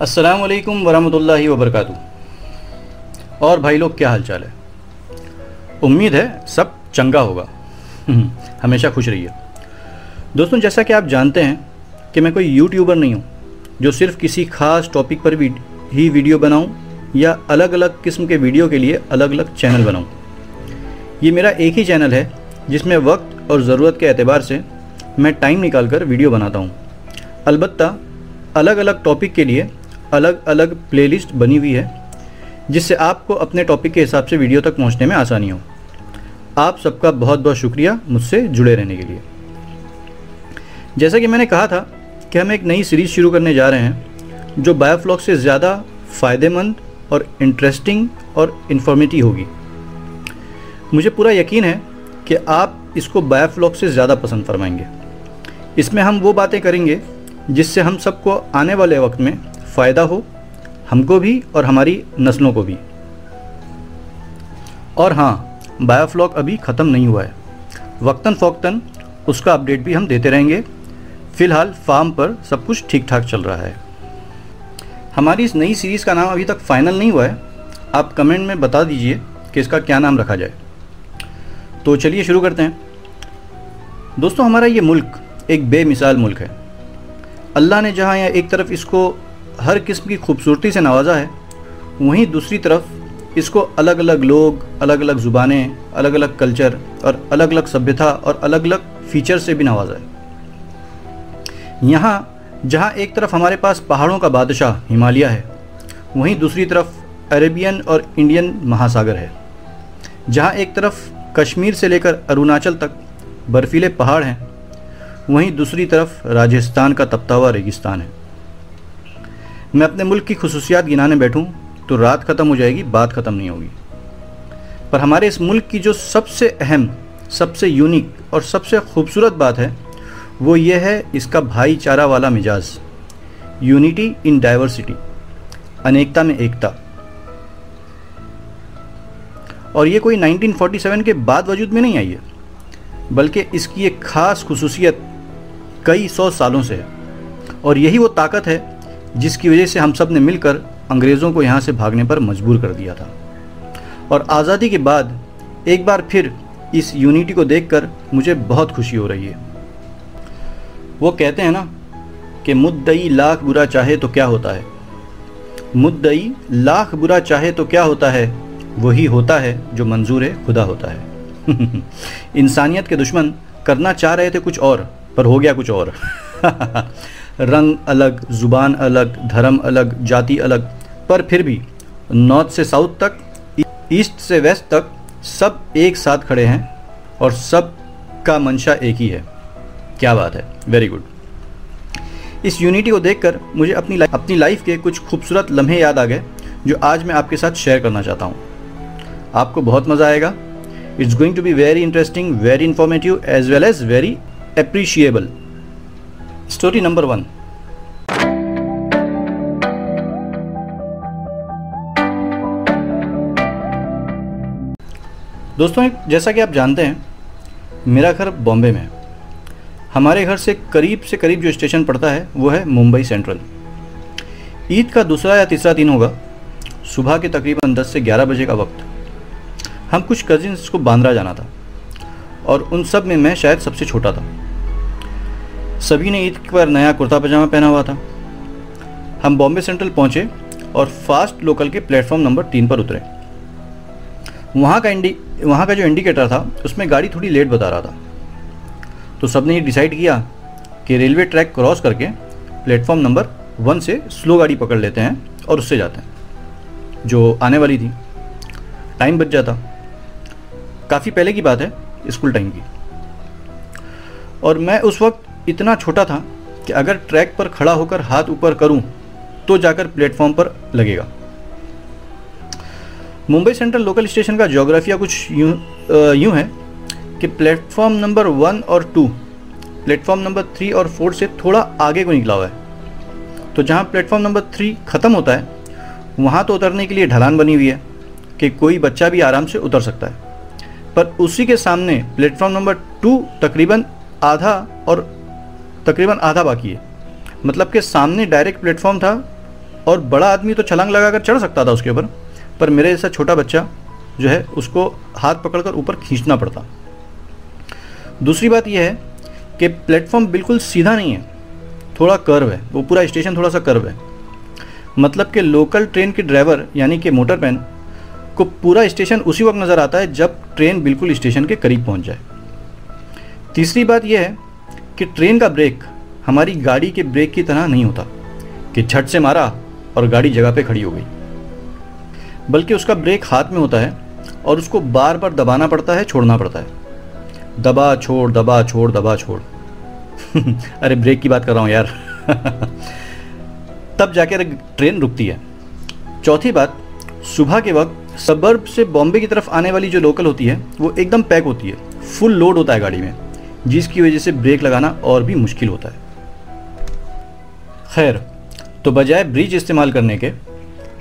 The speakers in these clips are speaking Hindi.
अस्सलाम वालेकुम वरहमतुल्लाहि वबरकातुहू और भाई लोग, क्या हालचाल है? उम्मीद है सब चंगा होगा। हमेशा खुश रहिए। दोस्तों, जैसा कि आप जानते हैं कि मैं कोई यूट्यूबर नहीं हूँ, जो सिर्फ़ किसी ख़ास टॉपिक पर भी ही वीडियो बनाऊँ या अलग अलग किस्म के वीडियो के लिए अलग अलग चैनल बनाऊँ। ये मेरा एक ही चैनल है, जिसमें वक्त और ज़रूरत के अतबार से मैं टाइम निकाल कर वीडियो बनाता हूँ। अलबत्ता अलग अलग टॉपिक के लिए अलग अलग प्लेलिस्ट बनी हुई है, जिससे आपको अपने टॉपिक के हिसाब से वीडियो तक पहुँचने में आसानी हो। आप सबका बहुत बहुत शुक्रिया मुझसे जुड़े रहने के लिए। जैसा कि मैंने कहा था कि हम एक नई सीरीज़ शुरू करने जा रहे हैं, जो बायोफ्लॉग से ज़्यादा फ़ायदेमंद और इंटरेस्टिंग और इन्फॉर्मेटिव होगी। मुझे पूरा यकीन है कि आप इसको बायोफ्लॉग से ज़्यादा पसंद फरमाएँगे। इसमें हम वो बातें करेंगे, जिससे हम सबको आने वाले वक्त में फ़ायदा हो, हमको भी और हमारी नस्लों को भी। और हाँ बायोफ्लॉक अभी ख़त्म नहीं हुआ है। वक्ता फ़ौकता उसका अपडेट भी हम देते रहेंगे। फ़िलहाल फार्म पर सब कुछ ठीक ठाक चल रहा है। हमारी इस नई सीरीज़ का नाम अभी तक फाइनल नहीं हुआ है। आप कमेंट में बता दीजिए कि इसका क्या नाम रखा जाए। तो चलिए शुरू करते हैं। दोस्तों, हमारा ये मुल्क एक बेमिसाल मुल्क है। अल्लाह ने जहाँ यहाँ एक तरफ़ इसको हर किस्म की खूबसूरती से नवाजा है। वहीं दूसरी तरफ़ इसको अलग अलग लोग अलग अलग ज़ुबानें अलग अलग कल्चर और अलग अलग सभ्यता और अलग अलग फीचर से भी नवाजा है। यहाँ, जहाँ एक तरफ़ हमारे पास पहाड़ों का बादशाह हिमालय है, वहीं दूसरी तरफ़ अरेबियन और इंडियन महासागर है। जहाँ एक तरफ़ कश्मीर से लेकर अरुणाचल तक बर्फीले पहाड़ हैं, वहीं दूसरी तरफ़ राजस्थान का तपता हुआ रेगिस्तान है। मैं अपने मुल्क की खसूसियात गिनाने बैठूँ तो रात ख़त्म हो जाएगी, बात ख़त्म नहीं होगी। पर हमारे इस मुल्क की जो सबसे अहम, सबसे यूनिक और सबसे खूबसूरत बात है, वो ये है इसका भाईचारा वाला मिजाज। यूनिटी इन डाइवर्सिटी अनेकता में एकता। और ये कोई 1947 के बाद वजूद में नहीं आई है, बल्कि इसकी एक ख़ास खसूसियत कई सौ सालों से है। और यही वो ताकत है जिसकी वजह से हम सबने मिलकर अंग्रेज़ों को यहाँ से भागने पर मजबूर कर दिया था। और आज़ादी के बाद, एक बार फिर इस यूनिटी को देखकर मुझे बहुत खुशी हो रही है। वो कहते हैं ना कि मुद्दई लाख बुरा चाहे तो क्या होता है। मुद्दई लाख बुरा चाहे तो क्या होता है, वही होता है जो मंजूर है, खुदा होता है। इंसानियत के दुश्मन करना चाह रहे थे कुछ और, पर हो गया कुछ और। रंग अलग, ज़ुबान अलग, धर्म अलग, जाति अलग। पर फिर भी नॉर्थ से साउथ तक, ईस्ट से वेस्ट तक सब एक साथ खड़े हैं और सब का मंशा एक ही है। क्या बात है। वेरी गुड इस यूनिटी को देखकर मुझे अपनी लाइफ अपनी लाइफ के कुछ खूबसूरत लम्हे याद आ गए, जो आज मैं आपके साथ शेयर करना चाहता हूँ। आपको बहुत मज़ा आएगा। It's going to be very interesting very informative as well as very appreciable story number one दोस्तों जैसा कि आप जानते हैं, मेरा घर बॉम्बे में है। हमारे घर से करीब से करीब जो स्टेशन पड़ता है, वो है मुंबई सेंट्रल। ईद का दूसरा या तीसरा दिन होगा, सुबह के तकरीबन 10 से 11 बजे का वक्त। हम कुछ कजिन्स को बांद्रा जाना था, और उन सब में मैं शायद सबसे छोटा था। सभी ने ईद पर नया कुर्ता पजामा पहना हुआ था। हम बॉम्बे सेंट्रल पहुँचे और फास्ट लोकल के प्लेटफॉर्म नंबर तीन पर उतरे। वहाँ का इंडी, वहाँ का जो इंडिकेटर था, उसमें गाड़ी थोड़ी लेट बता रहा था। तो सबने ये डिसाइड किया कि रेलवे ट्रैक क्रॉस करके प्लेटफॉर्म नंबर वन से स्लो गाड़ी पकड़ लेते हैं और उससे जाते हैं, जो आने वाली थी। टाइम बच जाता। काफ़ी पहले की बात है, स्कूल टाइम की। और मैं उस वक्त इतना छोटा था कि अगर ट्रैक पर खड़ा होकर हाथ ऊपर करूँ तो जाकर प्लेटफॉर्म पर लगेगा। मुंबई सेंट्रल लोकल स्टेशन का जोग्राफिया कुछ यूँ यूँ है कि प्लेटफॉर्म नंबर वन और टू, प्लेटफॉर्म नंबर थ्री और फोर से थोड़ा आगे को निकला हुआ है। तो जहाँ प्लेटफॉर्म नंबर थ्री ख़त्म होता है, वहाँ तो उतरने के लिए ढलान बनी हुई है कि कोई बच्चा भी आराम से उतर सकता है। पर उसी के सामने प्लेटफॉर्म नंबर टू तकरीबन आधा और तकरीबन आधा बाकी है। मतलब कि सामने डायरेक्ट प्लेटफॉर्म था और बड़ा आदमी तो छलांग लगाकर चढ़ सकता था उसके ऊपर, पर मेरे जैसा छोटा बच्चा जो है, उसको हाथ पकड़कर ऊपर खींचना पड़ता। दूसरी बात यह है कि प्लेटफॉर्म बिल्कुल सीधा नहीं है, थोड़ा कर्व है, वो पूरा स्टेशन थोड़ा सा कर्व है। मतलब कि लोकल ट्रेन के ड्राइवर यानी कि मोटरमैन को पूरा स्टेशन उसी वक्त नज़र आता है जब ट्रेन बिल्कुल स्टेशन के करीब पहुँच जाए। तीसरी बात यह है कि ट्रेन का ब्रेक हमारी गाड़ी के ब्रेक की तरह नहीं होता, कि झट से मारा और गाड़ी जगह पे खड़ी हो गई। बल्कि उसका ब्रेक हाथ में होता है और उसको बार बार दबाना पड़ता है, छोड़ना पड़ता है। दबा, छोड़ दबा छोड़ दबा, छोड़। अरे, ब्रेक की बात कर रहा हूँ यार। तब जाकर ट्रेन रुकती है। चौथी बात, सुबह के वक्त सबर्ब से बॉम्बे की तरफ़ आने वाली जो लोकल होती है, वो एकदम पैक होती है। फुल लोड होता है गाड़ी में। जिसकी वजह से ब्रेक लगाना और भी मुश्किल होता है। खैर तो बजाय ब्रिज इस्तेमाल करने के,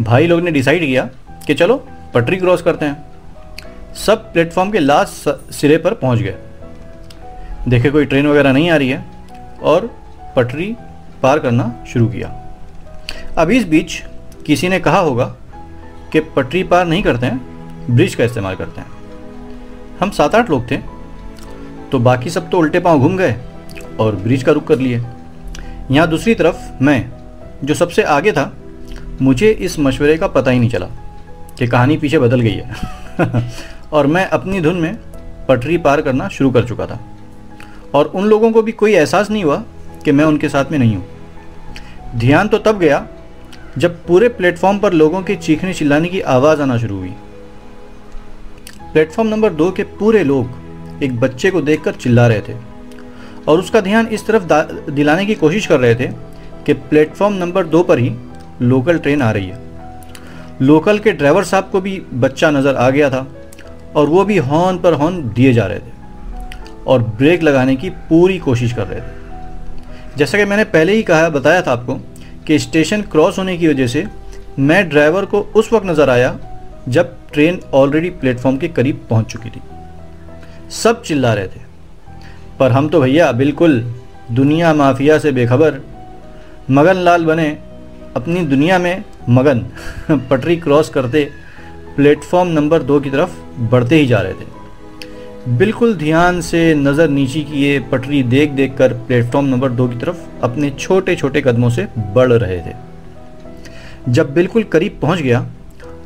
भाई लोग ने डिसाइड किया कि चलो पटरी क्रॉस करते हैं। सब प्लेटफॉर्म के लास्ट सिरे पर पहुँच गए। देखे कोई ट्रेन वगैरह नहीं आ रही है और पटरी पार करना शुरू किया। अब इस बीच किसी ने कहा होगा कि पटरी पार नहीं करते हैं, ब्रिज का इस्तेमाल करते हैं। हम सात आठ लोग थे तो बाकी सब तो उल्टे पाँव घूम गए और ब्रिज का रुख कर लिए। यहाँ दूसरी तरफ़ मैं, जो सबसे आगे था, मुझे इस मशवरे का पता ही नहीं चला कि कहानी पीछे बदल गई है। और मैं अपनी धुन में पटरी पार करना शुरू कर चुका था। और उन लोगों को भी कोई एहसास नहीं हुआ कि मैं उनके साथ में नहीं हूँ। ध्यान तो तब गया जब पूरे प्लेटफॉर्म पर लोगों के चीखने चिल्लाने की आवाज़ आना शुरू हुई। प्लेटफॉर्म नंबर दो के पूरे लोग एक बच्चे को देखकर चिल्ला रहे थे और उसका ध्यान इस तरफ़ दिलाने की कोशिश कर रहे थे कि प्लेटफॉर्म नंबर दो पर ही लोकल ट्रेन आ रही है। लोकल के ड्राइवर साहब को भी बच्चा नज़र आ गया था और वो भी हॉर्न पर हॉर्न दिए जा रहे थे और ब्रेक लगाने की पूरी कोशिश कर रहे थे। जैसा कि मैंने पहले ही कहा, बताया था आपको कि स्टेशन क्रॉस होने की वजह से मैं ड्राइवर को उस वक्त नज़र आया जब ट्रेन ऑलरेडी प्लेटफॉर्म के करीब पहुँच चुकी थी। सब चिल्ला रहे थे। पर हम तो भैया बिल्कुल दुनिया माफिया से बेखबर, मगन लाल बने, अपनी दुनिया में मगन पटरी क्रॉस करते, प्लेटफॉर्म नंबर दो की तरफ़ बढ़ते ही जा रहे थे। बिल्कुल ध्यान से नज़र नीची किए पटरी देख देख कर प्लेटफॉर्म नंबर दो की तरफ़ अपने छोटे छोटे कदमों से बढ़ रहे थे। जब बिल्कुल करीब पहुँच गया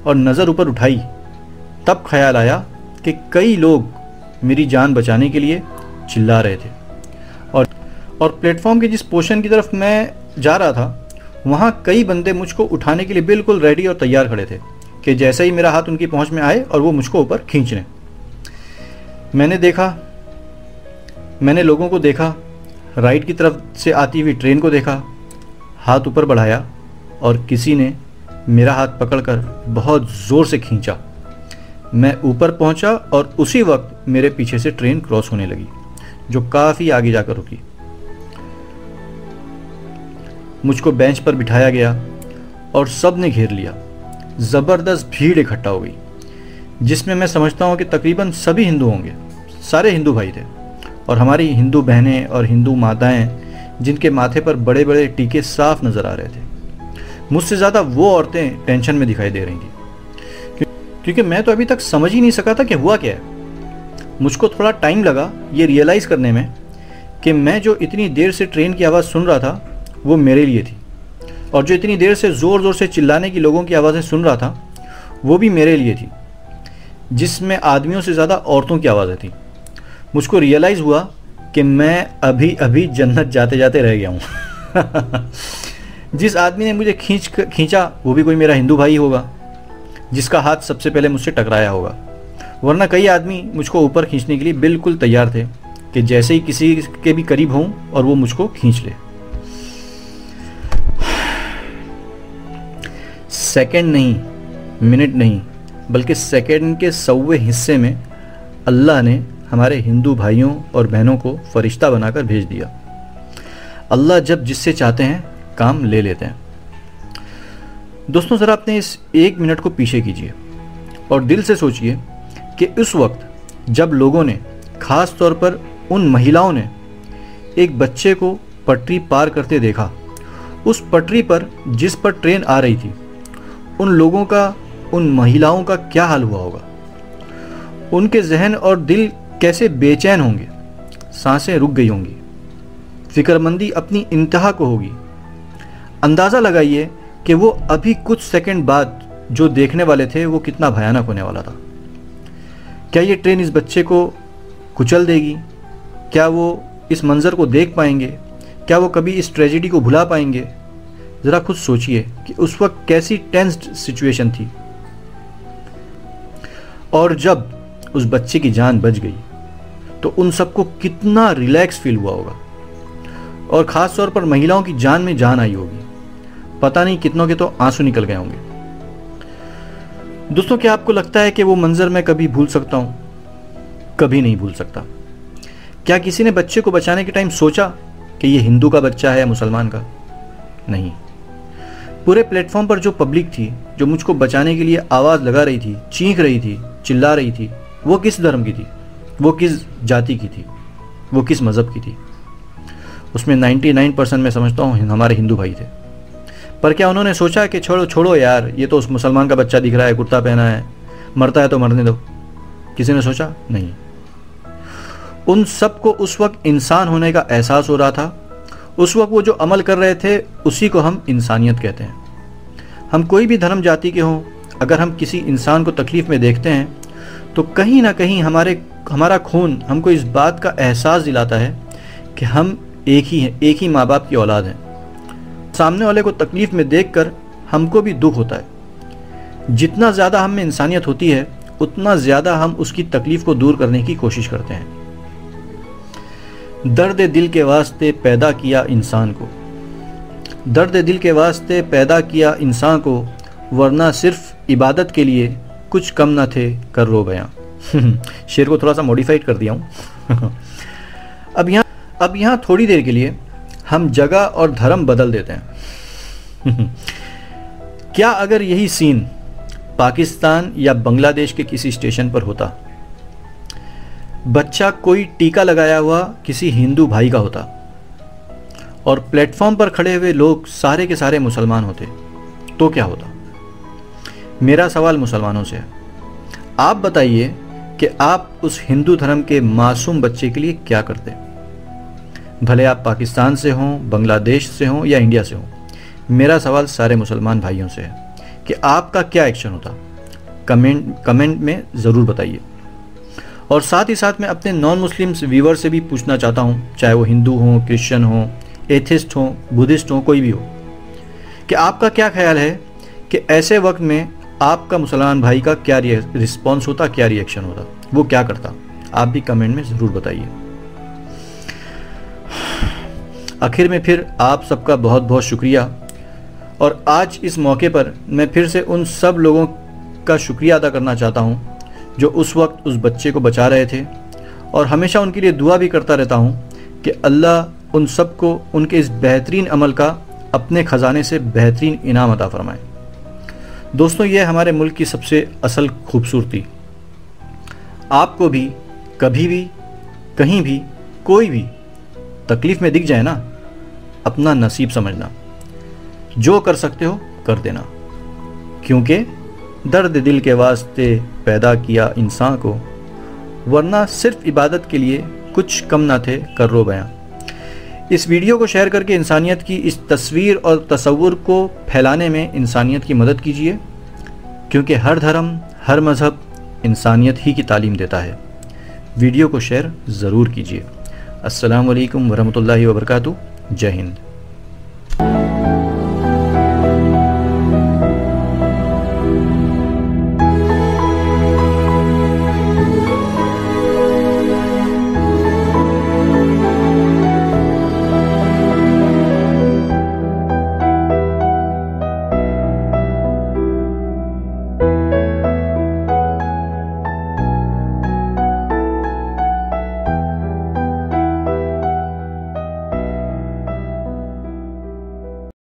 और नज़र ऊपर उठाई, तब ख्याल आया कि कई लोग मेरी जान बचाने के लिए चिल्ला रहे थे। और और प्लेटफॉर्म के जिस पोर्शन की तरफ़ मैं जा रहा था, वहाँ कई बंदे मुझको उठाने के लिए बिल्कुल रेडी और तैयार खड़े थे कि जैसे ही मेरा हाथ उनकी पहुँच में आए और वो मुझको ऊपर खींच लें। मैंने देखा, मैंने लोगों को देखा, राइट की तरफ़ से आती हुई ट्रेन को देखा, हाथ ऊपर बढ़ाया और किसी ने मेरा हाथ पकड़कर बहुत ज़ोर से खींचा। मैं ऊपर पहुँचा और उसी वक्त मेरे पीछे से ट्रेन क्रॉस होने लगी, जो काफ़ी आगे जाकर रुकी। मुझको बेंच पर बिठाया गया और सबने घेर लिया। ज़बरदस्त भीड़ इकट्ठा हो गई, जिसमें मैं समझता हूँ कि तकरीबन सभी हिंदू होंगे, सारे हिंदू भाई थे। और हमारी हिंदू बहनें और हिंदू माताएँ, जिनके माथे पर बड़े बड़े टीके साफ़ नज़र आ रहे थे। मुझसे ज़्यादा वो औरतें टेंशन में दिखाई दे रही थी। क्योंकि मैं तो अभी तक समझ ही नहीं सका था कि हुआ क्या है। मुझको थोड़ा टाइम लगा ये रियलाइज़ करने में कि मैं जो इतनी देर से ट्रेन की आवाज़ सुन रहा था, वो मेरे लिए थी। और जो इतनी देर से ज़ोर ज़ोर से चिल्लाने की लोगों की आवाज़ें सुन रहा था, वो भी मेरे लिए थी, जिसमें आदमियों से ज़्यादा औरतों की आवाज़ें थी। मुझको रियलाइज़ हुआ कि मैं अभी अभी जन्नत जाते जाते रह गया हूँ। जिस आदमी ने मुझे खींच खींचा, वो भी कोई मेरा हिंदू भाई होगा। जिसका हाथ सबसे पहले मुझसे टकराया होगा। वरना कई आदमी मुझको ऊपर खींचने के लिए बिल्कुल तैयार थे कि जैसे ही किसी के भी करीब हों और वो मुझको खींच ले। सेकंड नहीं, मिनट नहीं, बल्कि सेकंड के सौवे हिस्से में अल्लाह ने हमारे हिंदू भाइयों और बहनों को फरिश्ता बनाकर भेज दिया। अल्लाह जब जिससे चाहते हैं, काम ले लेते हैं। दोस्तों, ज़रा अपने इस एक मिनट को पीछे कीजिए और दिल से सोचिए कि उस वक्त जब लोगों ने, ख़ास तौर पर उन महिलाओं ने, एक बच्चे को पटरी पार करते देखा। उस पटरी पर जिस पर ट्रेन आ रही थी, उन लोगों का, उन महिलाओं का क्या हाल हुआ होगा? उनके जहन और दिल कैसे बेचैन होंगे? साँसें रुक गई होंगी। फिक्रमंदी अपनी इंतहा को होगी। अंदाज़ा लगाइए कि वो अभी कुछ सेकंड बाद जो देखने वाले थे, वो कितना भयानक होने वाला था। क्या ये ट्रेन इस बच्चे को कुचल देगी? क्या वो इस मंज़र को देख पाएँगे? क्या वो कभी इस ट्रेजिडी को भुला पाएँगे? ज़रा खुद सोचिए कि उस वक्त कैसी टेंस्ड सिचुएशन थी। और जब उस बच्चे की जान बच गई तो उन सबको कितना रिलैक्स फील हुआ होगा। और ख़ास तौर पर महिलाओं की जान में जान आई होगी। पता नहीं कितनों के तो आँसू निकल गए होंगे। दोस्तों, क्या आपको लगता है कि वो मंजर मैं कभी भूल सकता हूँ? कभी नहीं भूल सकता। क्या किसी ने बच्चे को बचाने के टाइम सोचा कि ये हिंदू का बच्चा है या मुसलमान का? नहीं। पूरे प्लेटफॉर्म पर जो पब्लिक थी, जो मुझको बचाने के लिए आवाज़ लगा रही थी, चीख रही थी, चिल्ला रही थी, वो किस धर्म की थी? वो किस जाति की थी? वो किस मज़हब की थी? उसमें 99 परसेंट मैं समझता हूँ, हमारे हिंदू भाई थे। पर क्या उन्होंने सोचा कि छोड़ो छोड़ो यार, ये तो उस मुसलमान का बच्चा दिख रहा है, कुर्ता पहना है। मरता है तो मरने दो। किसी ने सोचा? नहीं। उन सबको उस वक्त इंसान होने का एहसास हो रहा था। उस वक्त वो जो अमल कर रहे थे, उसी को हम इंसानियत कहते हैं। हम कोई भी धर्म जाति के हों, अगर हम किसी इंसान को तकलीफ़ में देखते हैं तो कहीं ना कहीं हमारे, हमारा खून हमको इस बात का एहसास दिलाता है कि हम एक ही हैं, एक ही माँ बाप की औलाद हैं। सामने वाले को तकलीफ़ में देखकर हमको भी दुख होता है। जितना ज़्यादा हम में इंसानियत होती है, उतना ज़्यादा हम उसकी तकलीफ़ को दूर करने की कोशिश करते हैं। दर्द दिल के वास्ते पैदा किया इंसान को। दर्द दिल के वास्ते पैदा किया इंसान को, वरना सिर्फ़ इबादत के लिए कुछ कम ना थे कर रो बयां। शेर को थोड़ा सा मॉडिफाइड कर दिया हूँ। अब यहाँ अब यहाँ थोड़ी देर के लिए हम जगह और धर्म बदल देते हैं। क्या अगर यही सीन पाकिस्तान या बांग्लादेश के किसी स्टेशन पर होता? बच्चा कोई टीका लगाया हुआ किसी हिंदू भाई का होता। और प्लेटफॉर्म पर खड़े हुए लोग सारे के सारे मुसलमान होते तो क्या होता? मेरा सवाल मुसलमानों से है। आप बताइए कि आप उस हिंदू धर्म के मासूम बच्चे के लिए क्या करते? भले आप पाकिस्तान से हों, बांग्लादेश से हों या इंडिया से हों, मेरा सवाल सारे मुसलमान भाइयों से है कि आपका क्या एक्शन होता? कमेंट कमेंट में ज़रूर बताइए। और साथ ही साथ मैं अपने नॉन मुस्लिम व्यूवर से भी पूछना चाहता हूँ, चाहे वो हिंदू हों, क्रिश्चियन हों एथिस्ट हों, बुद्धिस्ट हों, कोई भी हो, कि आपका क्या ख्याल है कि ऐसे वक्त में आपका मुसलमान भाई का क्या रिस्पॉन्स होता, क्या रिएक्शन होता? वो क्या करता? आप भी कमेंट में ज़रूर बताइए। आखिर में फिर आप सबका बहुत बहुत शुक्रिया। और आज इस मौके पर मैं फिर से उन सब लोगों का शुक्रिया अदा करना चाहता हूँ, जो उस वक्त उस बच्चे को बचा रहे थे। और हमेशा उनके लिए दुआ भी करता रहता हूँ कि अल्लाह उन सबको उनके इस बेहतरीन अमल का अपने ख़जाने से बेहतरीन इनाम अदा फरमाए। दोस्तों ये हमारे मुल्क की सबसे असल खूबसूरती। आपको भी, कभी भी, कहीं भी, कोई भी तकलीफ़ में दिख जाए ना, अपना नसीब समझना। जो कर सकते हो, कर देना। क्योंकि दर्द दिल के वास्ते पैदा किया इंसान को, वरना सिर्फ़ इबादत के लिए कुछ कम ना थे, कर रो बयां। इस वीडियो को शेयर करके इंसानियत की इस तस्वीर और तस्वुर को फैलाने में इंसानियत की मदद कीजिए, क्योंकि हर धर्म, हर मज़हब इंसानियत ही की तालीम देता है। वीडियो को शेयर ज़रूर कीजिए। अस्सलाम वरहमल वर्का जय हिंद